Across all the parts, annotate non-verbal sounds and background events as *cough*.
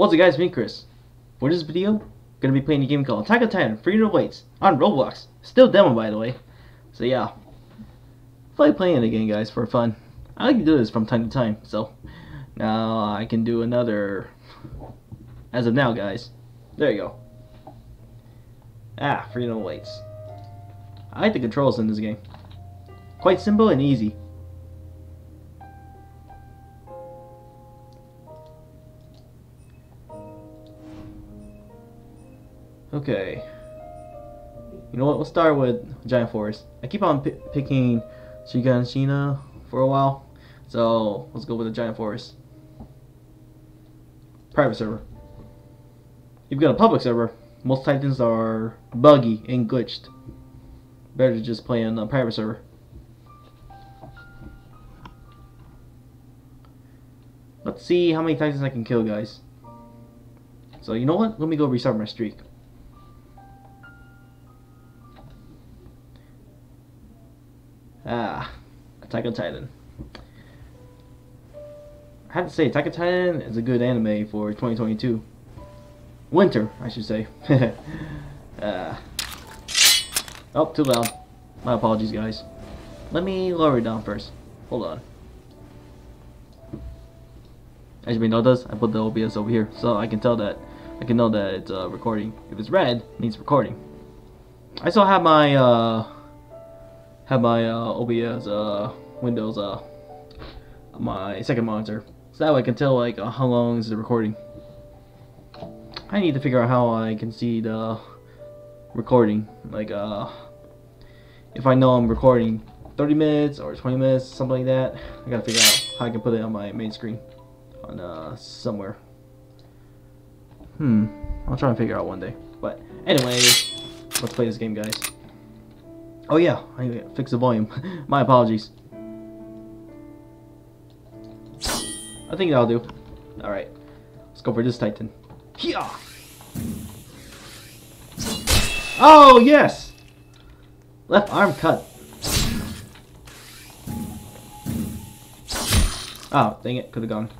What's up guys, me Chris. For this video, gonna be playing a game called Attack on Titan Freedom Awaits on Roblox. Still demo by the way. So yeah. Like playing it again guys for fun. I like to do this from time to time, so now I can do another as of now guys. There you go. Ah, Freedom Awaits. I like the controls in this game. Quite simple and easy. Okay. You know what? We'll start with Giant Forest. I keep on picking Shiganshina for a while, so let's go with the Giant Forest. Private server. You've got a public server, most titans are buggy and glitched. Better to just play on a private server. Let's see how many titans I can kill, guys. So you know what? Let me go restart my streak. Ah, Attack on Titan. I have to say, Attack on Titan is a good anime for 2022. Winter, I should say. uh, *laughs* oh, too loud. My apologies, guys. Let me lower it down first. Hold on. As you may notice, I put the OBS over here, so I can tell that I can know that it's uh, recording. If it's red, it means recording. I still have my uh, have my uh, OBS uh, Windows uh, my second monitor, so that way I can tell like uh, how long is the recording. I need to figure out how I can see the recording, like uh, if I know I'm recording 30 minutes or 20 minutes, something like that. I gotta figure out how I can put it on my main screen, on uh, somewhere. Hmm, I'll try and figure out one day. But anyway, let's play this game, guys. Oh yeah, I fixed the volume. *laughs* My apologies. I think that'll do. Alright. Let's go for this Titan. Here. Oh, yes! Left arm cut. Oh, dang it. Could have gone.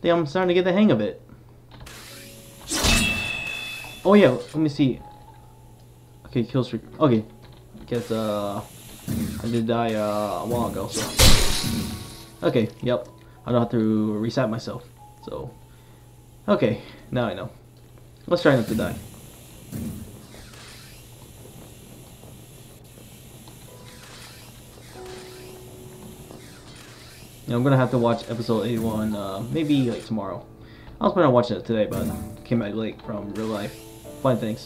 Think I'm starting to get the hang of it. Oh yeah, let me see. Okay, kill streak. Okay, guess uh, I did die uh, a while ago. So okay, yep. I don't have to reset myself. So okay, now I know. Let's try not to die. Know, I'm gonna have to watch episode 81, uh, maybe like tomorrow. I was planning on watching it today, but came back late from real life. Fun things.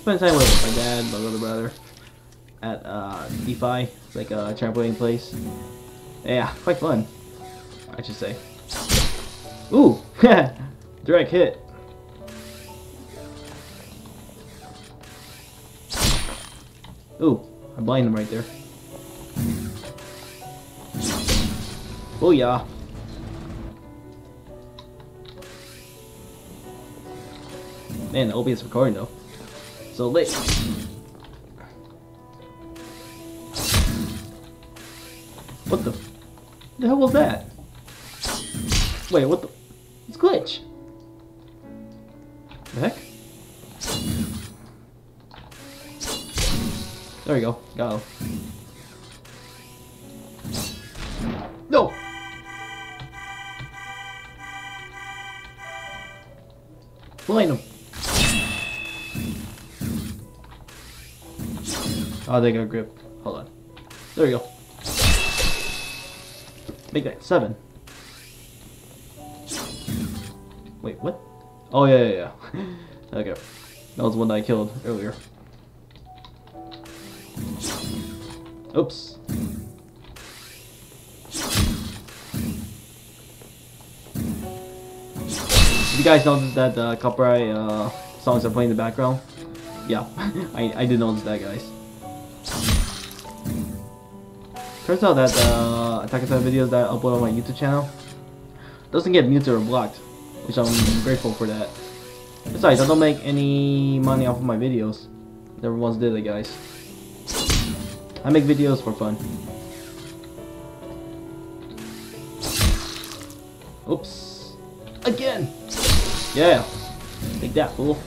Spent time with my dad, my little brother, at uh, Defy. It's like a trampoline place. Yeah, quite fun, I should say. Ooh, *laughs* direct hit. Ooh, I blind him right there. Oh yeah. Man, the OBS recording though. So late. What the? The hell was that? Wait, what the? It's glitch. The heck? There we go. Him. No! Him. Oh, they got grip. Hold on. There we go. Make that seven. Wait, what? Oh, yeah, yeah, yeah. *laughs* okay. That was one that I killed earlier. Oops. Guys noticed that the uh, copyright uh, songs are playing in the background? Yeah, *laughs* I, I did notice that, guys. Turns out that the uh, Attack on videos that I upload on my YouTube channel doesn't get muted or blocked, which I'm grateful for that. Besides, I don't make any money off of my videos. Never once did it, guys. I make videos for fun. Oops. Yeah! Take that, fool.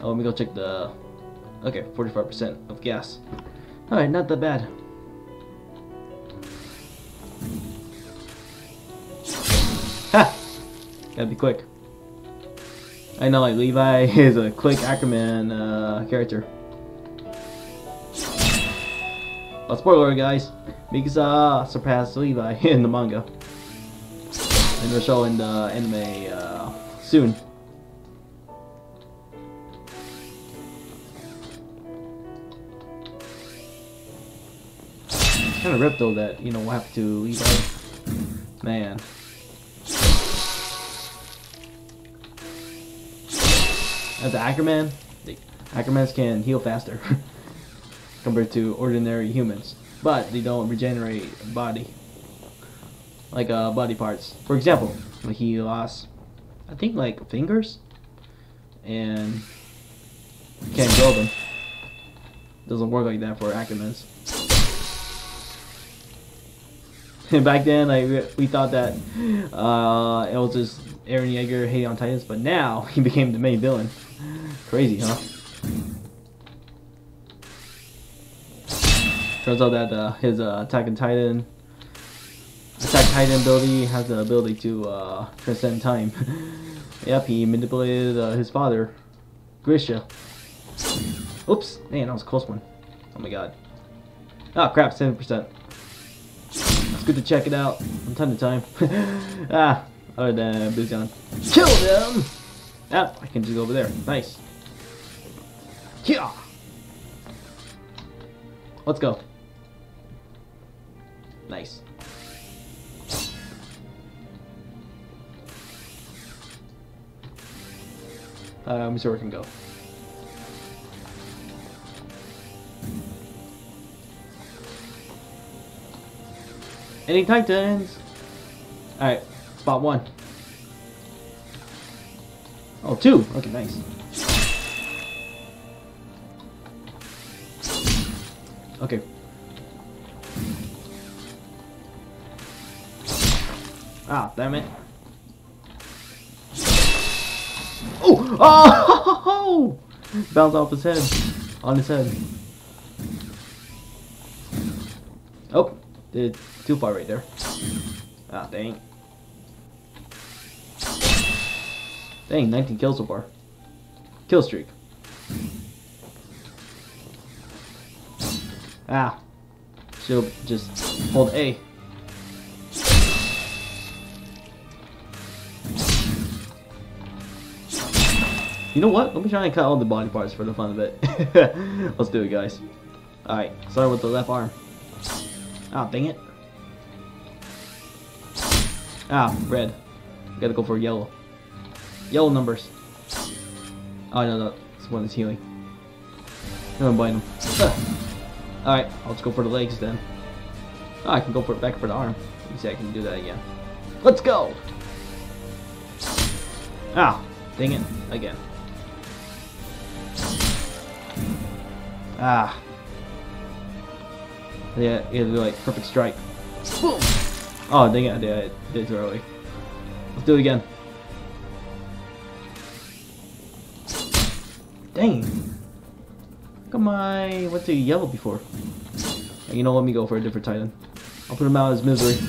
Oh, let me go check the... Okay, 45% of gas. Alright, not that bad. Ha! Gotta be quick. I know, like, Levi *laughs* is a quick Ackerman uh, character. But spoiler, guys, Mikasa surpassed Levi *laughs* in the manga. And they're showing the anime uh, soon. kind of ripped though that, you know, we'll have to Levi. Man. As an Ackerman, the Ackermans can heal faster *laughs* compared to ordinary humans, but they don't regenerate body like uh, body parts. For example, he lost, I think like fingers, and can't grow them. Doesn't work like that for Ackermans. And *laughs* back then, like we thought that uh, it was just Eren Yeager hating on Titans, but now *laughs* he became the main villain. Crazy, huh? Turns out that uh, his uh, Titan, Titan ability has the ability to uh, transcend time. *laughs* yep, he manipulated uh, his father, Grisha. Oops, man, that was a close one. Oh my god. Oh crap, 7%. It's good to check it out from time to time. *laughs* ah, other than Bizion. Kill them! Ah, I can just go over there. Nice. Yeah. Let's go. Nice. Uh, see where I can go. Any Titans? Alright, spot one. Oh, two. Okay, nice. Okay. Ah, damn it. Oh! *laughs* Oh! Bounce off his head. On his head. Oh, did too far right there. Ah, dang. Dang, 19 kills so far. Kill streak. Ah. She'll just hold A. You know what? Let me try and cut all the body parts for the fun of it. *laughs* Let's do it, guys. Alright, start with the left arm. Ah, dang it. Ah, red. Gotta go for yellow. Yellow numbers. Oh, no, no. This one is healing. I'm biting him. Alright, just go for the legs then. Oh, I can go for it back for the arm. Let me see if I can do that again. Let's go! Ah, dang it. Again. Ah. Yeah, it'll be like perfect strike. Boom! Oh, dang it, I did, did it too early. Let's do it again. Dang. Come I went to yellow before? You know, let me go for a different Titan. I'll put him out of his misery.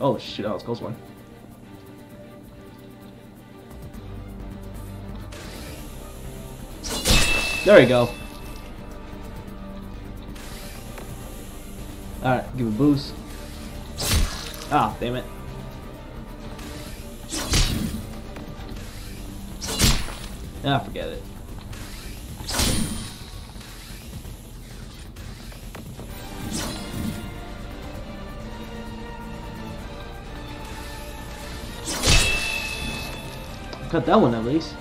Oh shit, that was close one. There we go. Alright, give a boost. Ah, damn it. Ah, forget it. Got that one at least.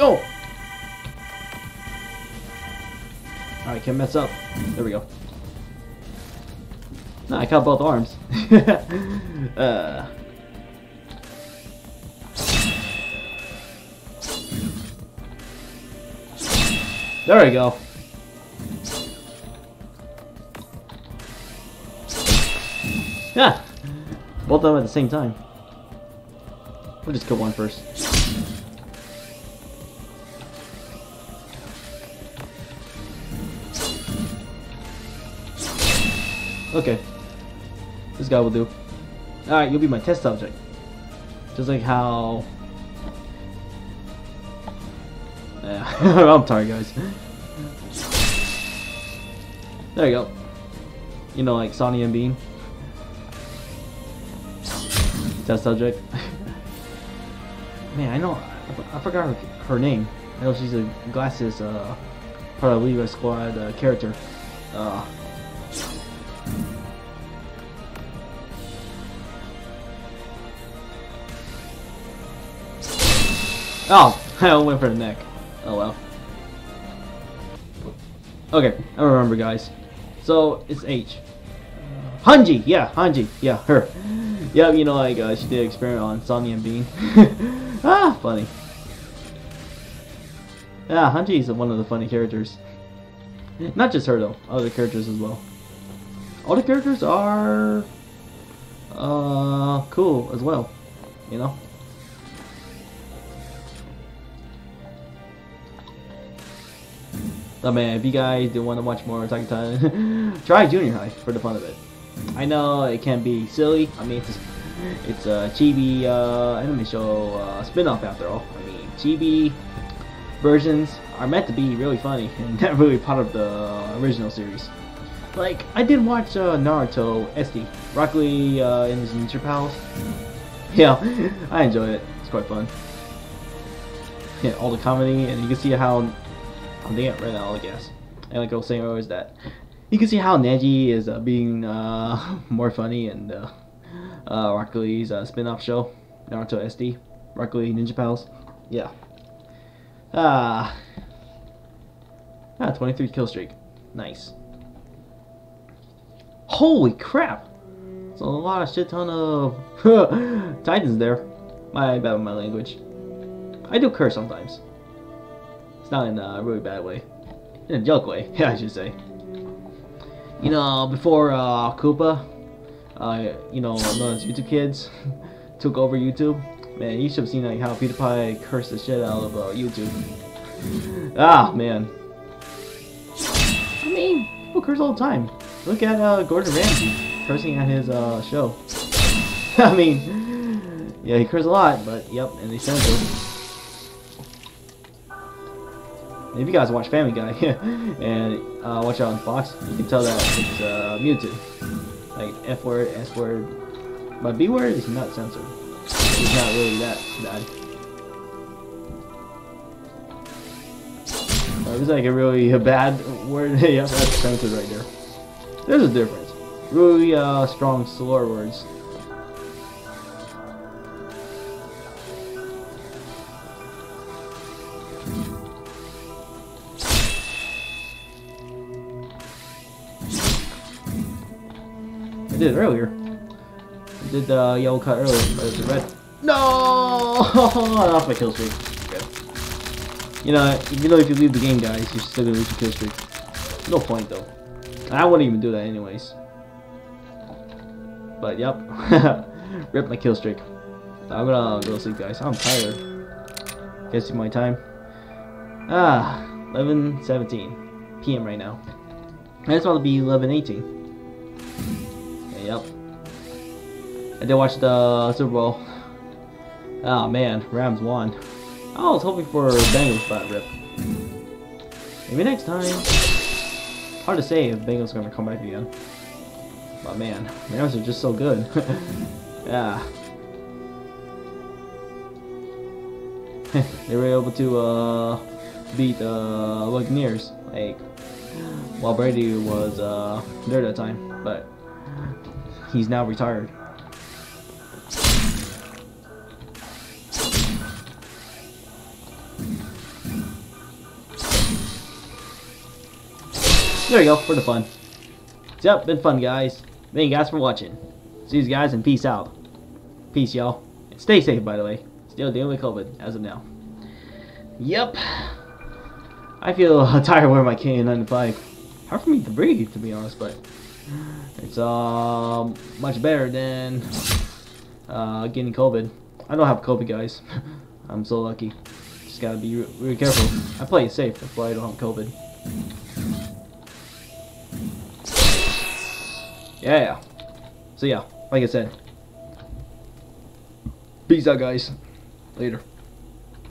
Oh! Alright, can't mess up. There we go. No, I got both arms. *laughs* uh. There we go. Yeah! Both of them at the same time. We'll just kill one first. Okay. This guy will do. Alright, you'll be my test subject. Just like how... Yeah, *laughs* I'm tired, guys. There you go. You know, like Sawney and Bean. Test subject. Man, I know. I forgot her, her, name. I know she's a glasses uh, part of Levi Squad uh, character. Uh, Oh, *laughs* I went for the neck. Oh well. Okay, I remember guys. So, it's H. Hanji! Yeah, Hanji. Yeah, her. Yep, you know, like, uh, she did an experiment on Sawney and Bean. *laughs* ah, funny. Yeah, Hanji is one of the funny characters. Not just her, though. Other characters as well. All the characters are... Uh, cool as well. You know? Oh man, if you guys do want to watch more Attack on Titan, *laughs* try Junior High for the fun of it. I know it can be silly. I mean, it's it's a chibi uh, anime show uh, spin-off after all. I mean, chibi versions are meant to be really funny *laughs* and not really part of the original series. Like, I did watch uh, Naruto SD, Rock Lee uh, in his Ninja Pals. *laughs* Yeah, I enjoyed it. It's quite fun. Yeah, all the comedy, and you can see how I think right now, I guess. And like I was saying is that you can see how Neji is uh, being uh, *laughs* more funny and uh, uh, Rock Lee's uh, spin-off show, Naruto SD, Rock Lee Ninja Pals. Yeah. Ah. Ah, 23 kill streak. Nice. Holy crap! It's a lot of shit ton of *laughs* Titans there. My bad with my language. I do curse sometimes. Not in a really bad way. In a joke way, yeah, *laughs* I should say. You know, before uh, Koopa, uh, you know, those YouTube kids *laughs* took over YouTube, man, you should have seen like how PewDiePie cursed the shit out of uh, YouTube. *laughs* ah, man. I mean, people curse all the time. Look at uh, Gordon Ramsay cursing at his uh, show. I mean, yeah, he curses a lot, but yep, and they censored if you guys watch Family Guy *laughs* and uh, watch it on Fox, you can tell that it's uh, muted. Like F word, S word, but B word is not censored. It's not really that bad. Uh, it's like a really *laughs* bad word. *laughs* yeah, that's censored right there. There's a difference. Really uh, strong slur words I did it earlier. I did the uh, yellow cut earlier, but it's red. No! *laughs* Off my kill streak. Good. You know, you know, if you leave the game, guys, you're still gonna lose your kill streak. No point, though. I wouldn't even do that anyways. But, yep. *laughs* Rip my kill streak. I'm gonna go to sleep, guys. I'm tired. Guess my time. Ah, 11:17 p.m. right now. And it's about to be 11:18. Yep. I did watch the Super Bowl. Oh man, Rams won. I was hoping for Bengals but rip. Maybe next time. Hard to say if Bengals are gonna come back again. But man, Rams are just so good. *laughs* yeah. *laughs* they were able to uh, beat the uh, Buccaneers. like while Brady was uh, there that time, but he's now retired. There you go, for the fun. Yep, been fun, guys. Thank you guys for watching. See you guys and peace out. Peace, y'all. And stay safe, by the way. Still dealing with COVID as of now. Yep. I feel *laughs* tired wearing my KN95. Hard for me to breathe, to be honest, but it's um much better than uh, getting COVID. I don't have COVID, guys. *laughs* I'm so lucky. Just gotta be really careful. I play it safe. That's why I don't have COVID. Yeah. So yeah, like I said. Peace out, guys. Later.